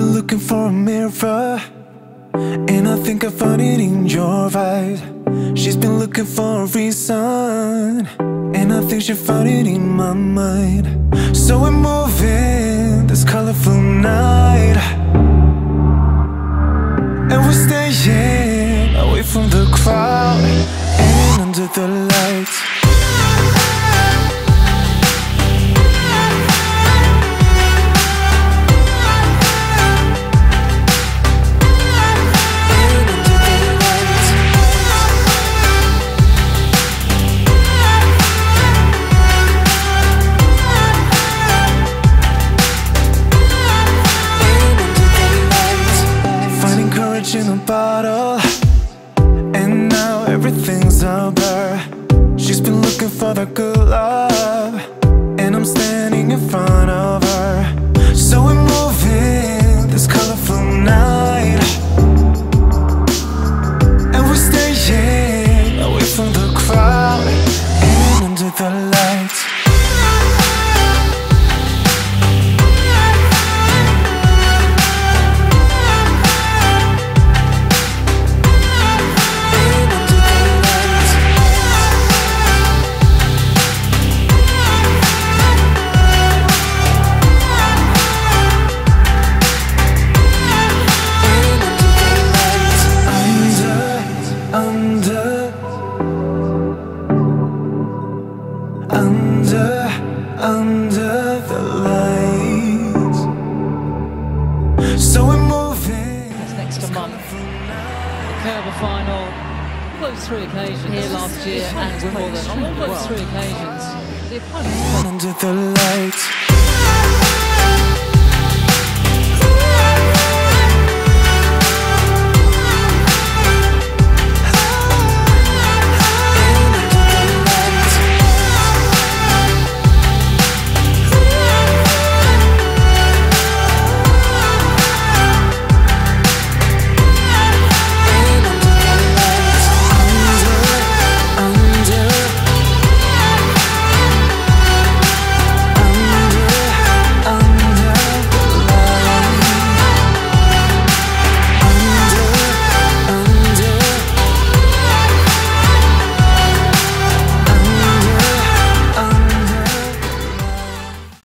looking for a mirror, and I think I found it in your eyes. She's been looking for a reason, and I think she found it in my mind. So we're moving this colorful night, and we're staying away from the crowd and under the lights. In a bottle. And now everything's over. She's been looking for the good love. And I'm standing in front of her. So we're moving this colorful night. And we're staying away from the crowd and under the lights. Under, under, under the lights. So we're moving. That's next to month. The Kerber final, all those three occasions here last year and Wimbledon. On oh, all those three occasions, the opponents Under the lights.